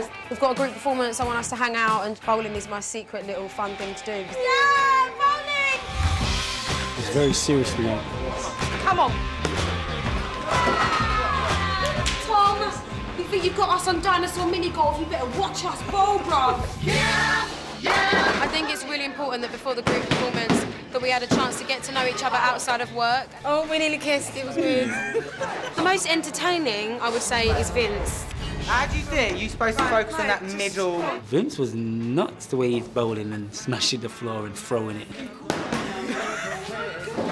guys? We've got a group performance. I want us to hang out, and bowling is my secret little fun thing to do. Yeah, bowling! It's very seriously. Come on. Tom, you think you've got us on dinosaur mini golf? You better watch us bowl, bruv. I think it's really important that before the group performance that we had a chance to get to know each other outside of work. Oh, we nearly kissed. It was weird. the most entertaining, I would say, is Vince. How do you think? You're supposed to focus on that middle. Vince was nuts the way he's bowling and smashing the floor and throwing it.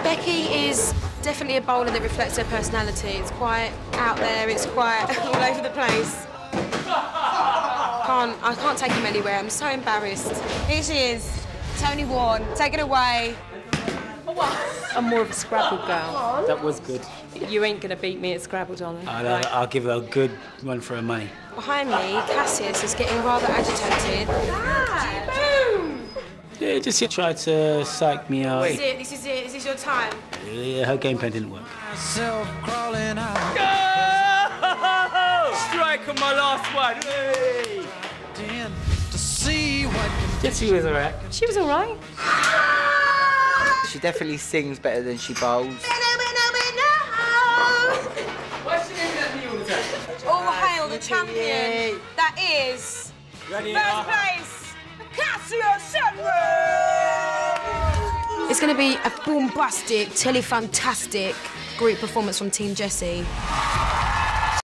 Becky is definitely a bowler that reflects her personality. It's quite out there. It's quite all over the place. Can't, I can't take him anywhere. I'm so embarrassed. Here she is, Toni Warne. Take it away. I'm more of a Scrabble girl. That was good. You ain't gonna beat me at Scrabble, darling. I'll, I'll give her a good run for her money. Behind me, Cassius is getting rather agitated. Boom! Yeah, just you try to psych me out. This is it. This is it. This is your time. Yeah, her game plan didn't work. Strike on my last one. Hey. Jessie was alright. She was all right. She definitely sings better than she bowls. All oh, hail the champion. That is Ready? first place, Cassius Sunray. It's going to be a bombastic, telefantastic group performance from Team Jessie.